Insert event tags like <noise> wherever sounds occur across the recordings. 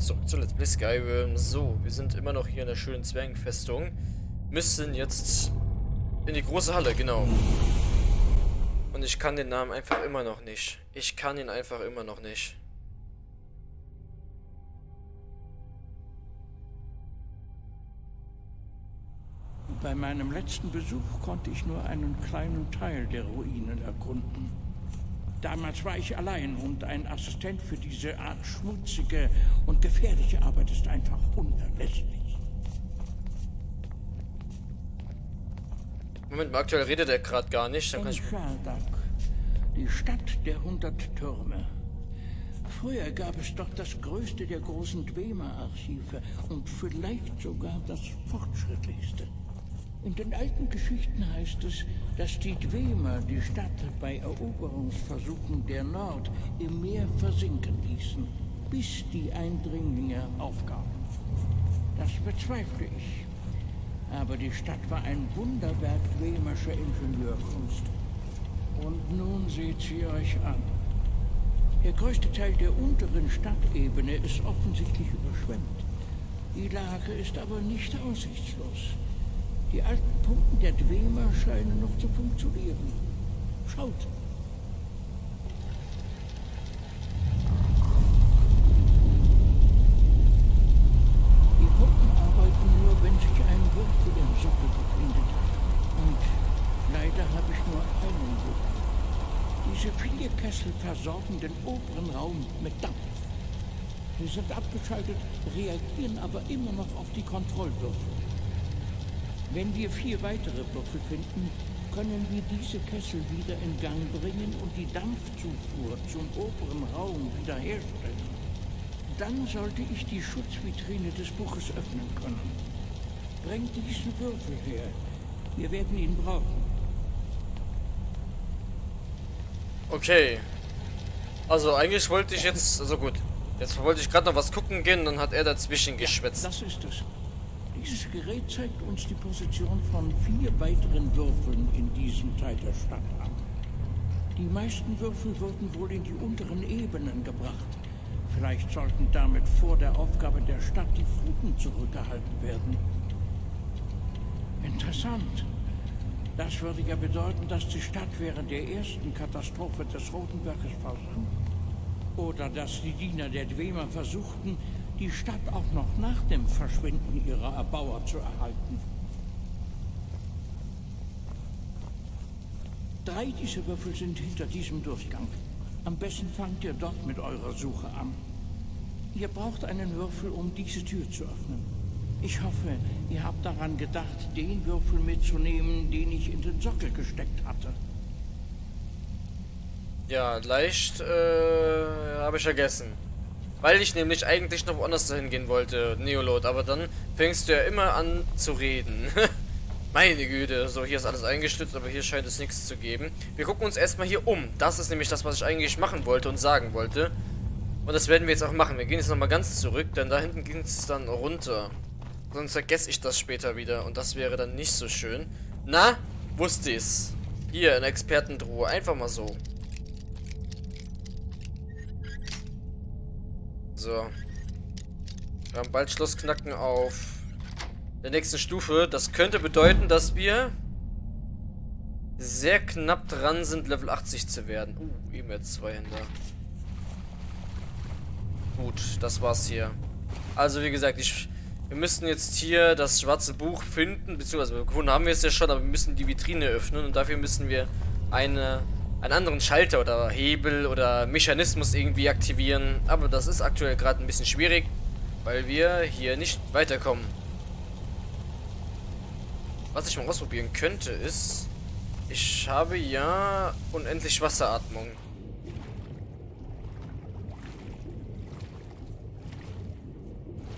zurück zu Let's Play Skyrim. So, wir sind immer noch hier in der schönen Zwergenfestung. Müssen jetzt in die große Halle, genau. Und ich kann den Namen einfach immer noch nicht. Ich kann ihn einfach immer noch nicht. Bei meinem letzten Besuch konnte ich nur einen kleinen Teil der Ruinen erkunden. Damals war ich allein und ein Assistent für diese Art schmutzige und gefährliche Arbeit ist einfach unerlässlich. Moment mal, aktuell redet er gerade gar nicht. Dann kann ich... die Stadt der hundert Türme. Früher gab es dort das größte der großen Dwemer-Archive und vielleicht sogar das fortschrittlichste. In den alten Geschichten heißt es, dass die Dwemer die Stadt bei Eroberungsversuchen der Nord im Meer versinken ließen, bis die Eindringlinge aufgaben. Das bezweifle ich. Aber die Stadt war ein Wunderwerk dwemerscher Ingenieurkunst. Und nun seht sie euch an. Der größte Teil der unteren Stadtebene ist offensichtlich überschwemmt. Die Lage ist aber nicht aussichtslos. Die alten Pumpen der Dwemer scheinen noch zu funktionieren. Schaut. Die Pumpen arbeiten nur, wenn sich ein Würfel im Sockel befindet. Und leider habe ich nur einen Würfel. Diese vier Kessel versorgen den oberen Raum mit Dampf. Sie sind abgeschaltet, reagieren aber immer noch auf die Kontrollwürfel. Wenn wir vier weitere Würfel finden, können wir diese Kessel wieder in Gang bringen und die Dampfzufuhr zum oberen Raum wiederherstellen. Dann sollte ich die Schutzvitrine des Buches öffnen können. Bringt diesen Würfel her. Wir werden ihn brauchen. Okay. Also eigentlich wollte ich jetzt... Also gut. Jetzt wollte ich gerade noch was gucken gehen, dann hat er dazwischen geschwätzt. Ja, das ist es. Dieses Gerät zeigt uns die Position von vier weiteren Würfeln in diesem Teil der Stadt an. Die meisten Würfel wurden wohl in die unteren Ebenen gebracht. Vielleicht sollten damit vor der Aufgabe der Stadt die Fluten zurückgehalten werden. Interessant. Das würde ja bedeuten, dass die Stadt während der ersten Katastrophe des Rotenberges versank. Oder dass die Diener der Dwemer versuchten, die Stadt auch noch nach dem Verschwinden ihrer Erbauer zu erhalten. Drei dieser Würfel sind hinter diesem Durchgang. Am besten fangt ihr dort mit eurer Suche an. Ihr braucht einen Würfel, um diese Tür zu öffnen. Ich hoffe, ihr habt daran gedacht, den Würfel mitzunehmen, den ich in den Sockel gesteckt hatte. Ja, leicht äh, habe ich vergessen. Weil ich nämlich eigentlich noch woanders hingehen wollte, Neolot. Aber dann fängst du ja immer an zu reden. <laughs> Meine Güte, so hier ist alles eingestützt, aber hier scheint es nichts zu geben. Wir gucken uns erstmal hier um. Das ist nämlich das, was ich eigentlich machen wollte und sagen wollte. Und das werden wir jetzt auch machen. Wir gehen jetzt nochmal ganz zurück, denn da hinten ging es dann runter. Sonst vergesse ich das später wieder und das wäre dann nicht so schön. Na, wusste ich's. Hier, in Expertendruhe. Einfach mal so. So. Wir haben bald Schlussknacken auf der nächsten Stufe. Das könnte bedeuten, dass wir sehr knapp dran sind, Level 80 zu werden. Uh, eben jetzt zwei Hände. Gut, das war's hier. Also wie gesagt, ich, wir müssen jetzt hier das schwarze Buch finden, beziehungsweise gefunden haben wir es ja schon, aber wir müssen die Vitrine öffnen und dafür müssen wir eine einen anderen Schalter oder Hebel oder Mechanismus irgendwie aktivieren. Aber das ist aktuell gerade ein bisschen schwierig, weil wir hier nicht weiterkommen. Was ich mal ausprobieren könnte ist, ich habe ja unendlich Wasseratmung.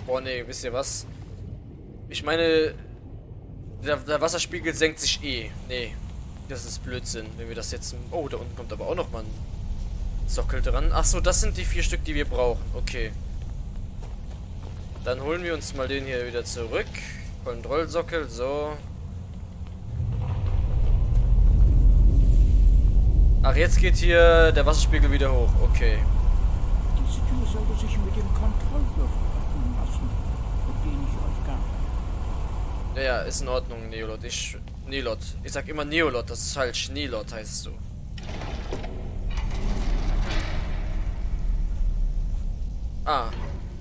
Boah, nee, wisst ihr was? Ich meine, der, der Wasserspiegel senkt sich eh. Nee, das ist Blödsinn, wenn wir das jetzt... Oh, da unten kommt aber auch noch mal ein Sockel dran. Achso, das sind die vier Stück, die wir brauchen. Okay. Dann holen wir uns mal den hier wieder zurück. Kontrollsockel, so. Ach, jetzt geht hier der Wasserspiegel wieder hoch. Okay. Diese Tür sollte sich mit dem Kontrollwürfel Ja, ja, ist in Ordnung, Neolot. Ich. Nilot. Ich sag immer Neolot, das ist falsch. Nilot heißt du. Ah.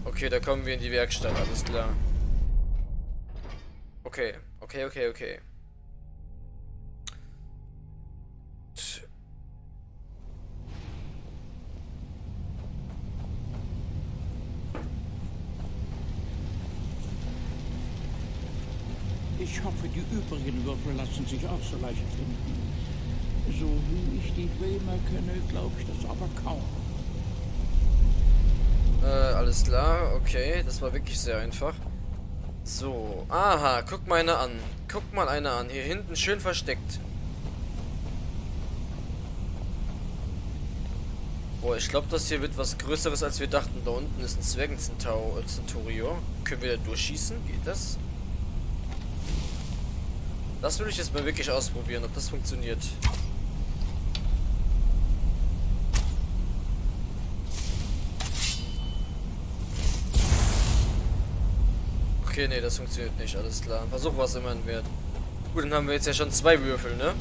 Okay, da kommen wir in die Werkstatt, alles klar. Okay, okay, okay, okay. Ich hoffe, die übrigen Würfel lassen sich auch so leicht finden. So wie ich die Bremer kenne, glaube ich das aber kaum. Äh, alles klar, okay, das war wirklich sehr einfach. So, aha, guck mal eine an. Guck mal eine an, hier hinten schön versteckt. Boah, ich glaube, das hier wird was Größeres, als wir dachten. Da unten ist ein Zwergen-Centurion. Können wir da durchschießen? Geht das? Das will ich jetzt mal wirklich ausprobieren, ob das funktioniert. Okay, nee, das funktioniert nicht, alles klar. Versuch was immerhin wert. Gut, dann haben wir jetzt ja schon zwei Würfel, ne?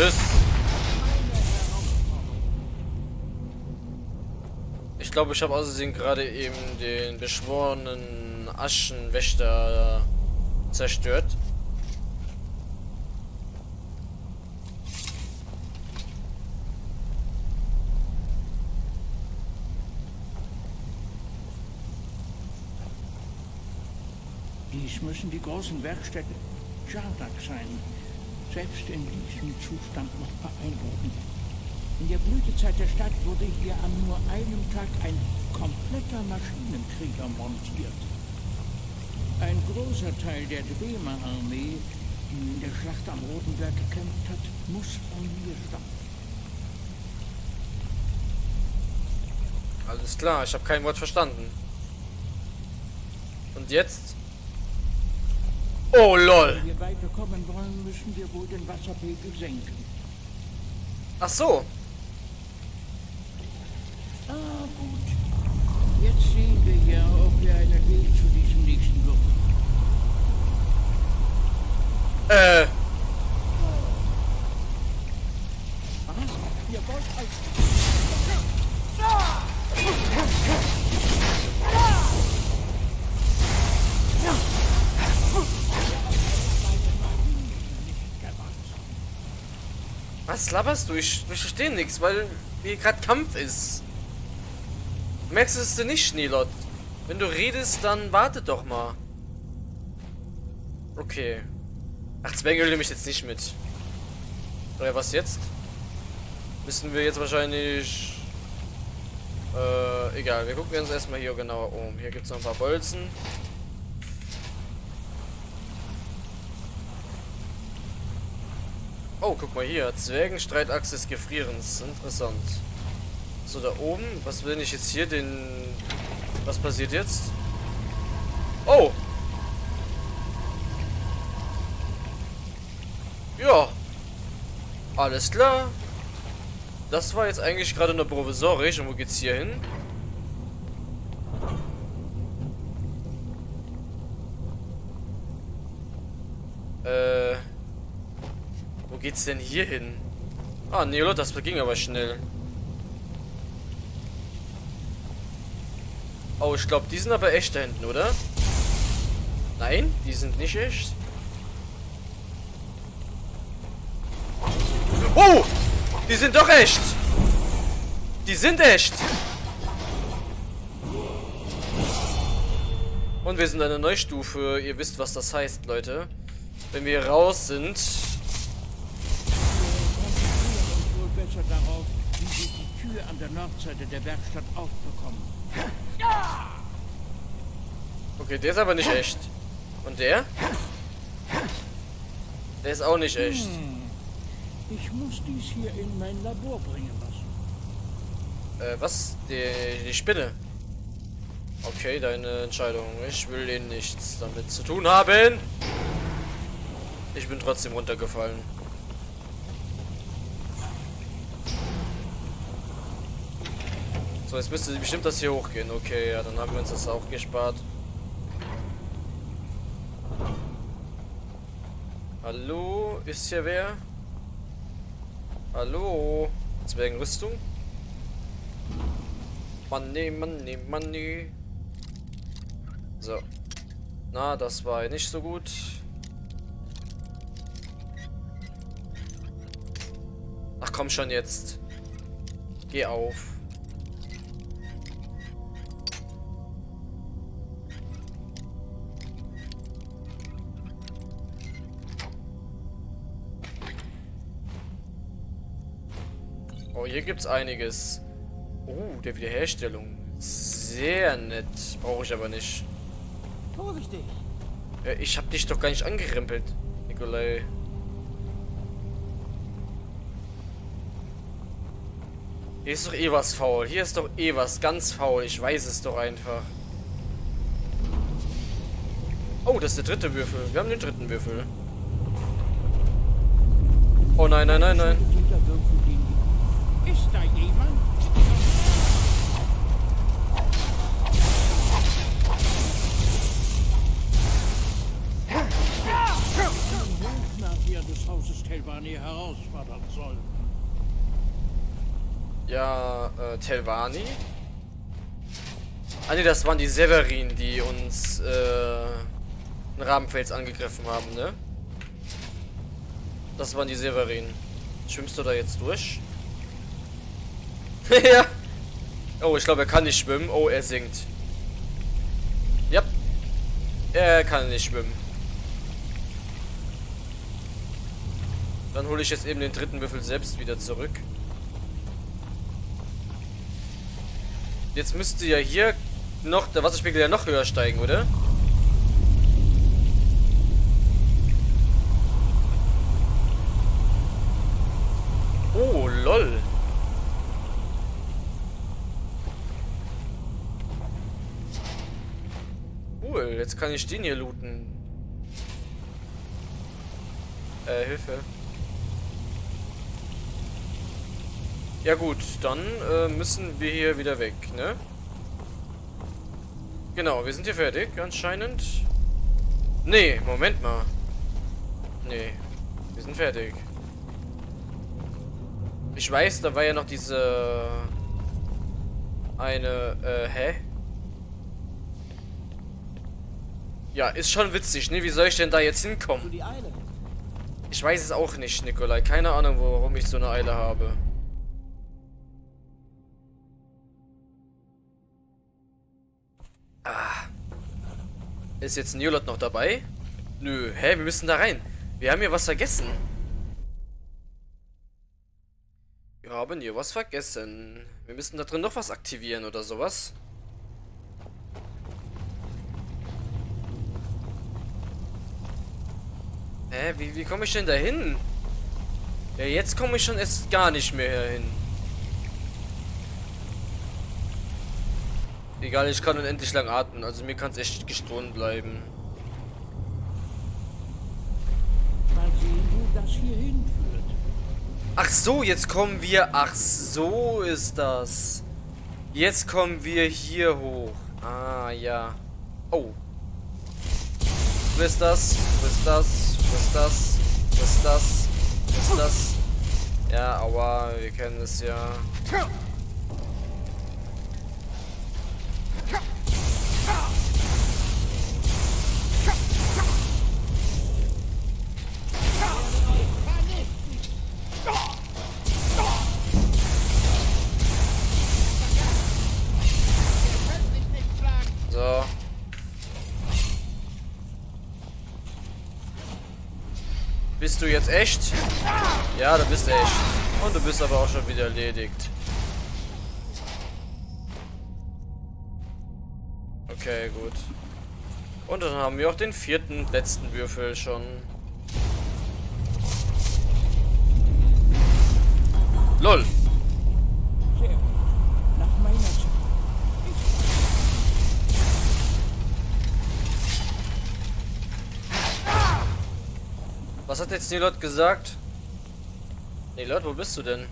Tschüss. Ich glaube, ich habe außerdem gerade eben den beschworenen Aschenwächter zerstört. Dies müssen die großen Werkstätten Jardak sein. Selbst in diesem Zustand noch beeindruckend. In der Blütezeit der Stadt wurde hier an nur einem Tag ein kompletter Maschinenkrieger montiert. Ein großer Teil der Dwemer Armee, die in der Schlacht am Roten Berg gekämpft hat, muss von mir stammen. Alles klar, ich habe kein Wort verstanden. Und jetzt? Oh lol. Wenn wir weiterkommen wollen, müssen wir wohl den Wasserpegel senken. Ach so. Ah, gut. Jetzt sehen wir ja, ob wir einen Weg zu diesem nächsten haben. Äh. Was? Ihr wollt als... Was laberst du? Ich, ich verstehe nichts, weil hier gerade Kampf ist. Merkst du es denn nicht, Schneelot? Wenn du redest, dann warte doch mal. Okay. Ach, Zwerge nehme ich jetzt nicht mit. Oder was jetzt? Müssen wir jetzt wahrscheinlich... Äh, egal. Wir gucken uns erstmal hier genauer um. Hier gibt es noch ein paar Bolzen. Oh, guck mal hier. Zwergenstreitachse des Gefrierens. Interessant. So, da oben. Was will ich jetzt hier? Den... Was passiert jetzt? Oh! Ja. Alles klar. Das war jetzt eigentlich gerade nur provisorisch. Und wo geht's hier hin? Äh... Wo geht's denn hier hin? Ah, Neolot, das ging aber schnell. Oh, ich glaube, die sind aber echt da hinten, oder? Nein, die sind nicht echt. Oh! Die sind doch echt! Die sind echt! Und wir sind eine Neustufe. Ihr wisst, was das heißt, Leute. Wenn wir raus sind, besser darauf, wie wir die Tür an der Nordseite der Werkstatt aufbekommen. Okay, der ist aber nicht echt. Und der? Der ist auch nicht echt. Hm. Ich muss dies hier in mein Labor bringen lassen. Äh, was? Die, die Spinne. Okay, deine Entscheidung. Ich will ihnen nichts damit zu tun haben. Ich bin trotzdem runtergefallen. So, jetzt müsste bestimmt das hier hochgehen. Okay, ja, dann haben wir uns das auch gespart. Hallo? Ist hier wer? Hallo? Zwergenrüstung? Money, money, money. So. Na, das war nicht so gut. Ach komm schon jetzt. Geh auf. Hier gibt's einiges. Oh, der Wiederherstellung. Sehr nett. Brauche ich aber nicht. Vorsichtig! Ja, ich hab dich doch gar nicht angerempelt, Nikolai. Hier ist doch eh was faul. Hier ist doch eh was ganz faul. Ich weiß es doch einfach. Oh, das ist der dritte Würfel. Wir haben den dritten Würfel. Oh nein, nein, nein, nein. Dieser Würfel, den die- Ist da jemand? Des Hauses Telvani herausfordern soll. Ja, äh, Telvani? Ah ne, das waren die Severin, die uns, äh, in Rabenfels angegriffen haben, ne? Das waren die Severin. Schwimmst du da jetzt durch? <laughs> ja. Oh, ich glaube, er kann nicht schwimmen. Oh, er sinkt. Ja. Er kann nicht schwimmen. Dann hole ich jetzt eben den dritten Würfel selbst wieder zurück. Jetzt müsste ja hier noch der Wasserspiegel ja noch höher steigen, oder? Oh, lol. Cool, jetzt kann ich den hier looten. Äh, Hilfe. Ja gut, dann äh, müssen wir hier wieder weg, ne? Genau, wir sind hier fertig, anscheinend. Nee, Moment mal. Nee, wir sind fertig. Ich weiß, da war ja noch diese... Eine, äh, hä? Ja, ist schon witzig, ne? Wie soll ich denn da jetzt hinkommen? Ich weiß es auch nicht, Nikolai. Keine Ahnung, warum ich so eine Eile habe. Ah. Ist jetzt Neolot noch dabei? Nö. Hä, wir müssen da rein. Wir haben hier was vergessen. Wir haben hier was vergessen. Wir müssen da drin noch was aktivieren oder sowas. Hä, wie, wie komme ich denn da hin? Ja, jetzt komme ich schon erst gar nicht mehr hin. Egal, ich kann unendlich lang atmen, also mir kann es echt gestohlen bleiben. Mal sehen, wo das hier hinführt. Ach so, jetzt kommen wir... Ach so ist das. Jetzt kommen wir hier hoch. Ah, ja. Oh. Wo ist das? Wo ist das? Wo ist das? Wo ist das? Wo ist das? Ja, aua, wir kennen es ja. Du jetzt echt? Ja, du bist echt. Und du bist aber auch schon wieder erledigt. Okay, gut. Und dann haben wir auch den vierten, letzten Würfel schon. LOL. Was hat jetzt Nilot gesagt? Nilot, wo bist du denn?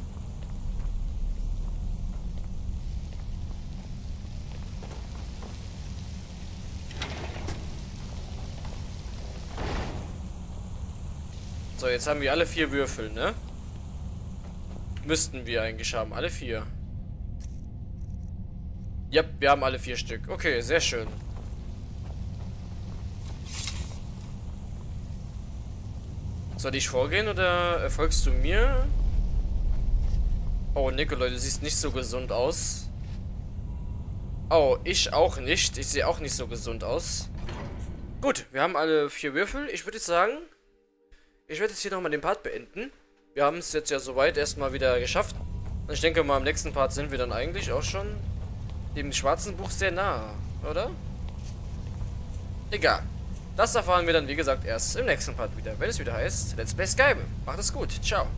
So, jetzt haben wir alle vier Würfel, ne? Müssten wir eigentlich haben, alle vier. Ja, wir haben alle vier Stück. Okay, sehr schön. Soll ich vorgehen oder folgst du mir? Oh, Nikolai, du siehst nicht so gesund aus. Oh, ich auch nicht. Ich sehe auch nicht so gesund aus. Gut, wir haben alle vier Würfel. Ich würde sagen, ich werde jetzt hier nochmal den Part beenden. Wir haben es jetzt ja soweit erstmal wieder geschafft. Und ich denke mal, im nächsten Part sind wir dann eigentlich auch schon dem schwarzen Buch sehr nah, oder? Egal. Das erfahren wir dann, wie gesagt, erst im nächsten Part wieder, wenn es wieder heißt Let's Play Skype. Macht es gut. Ciao.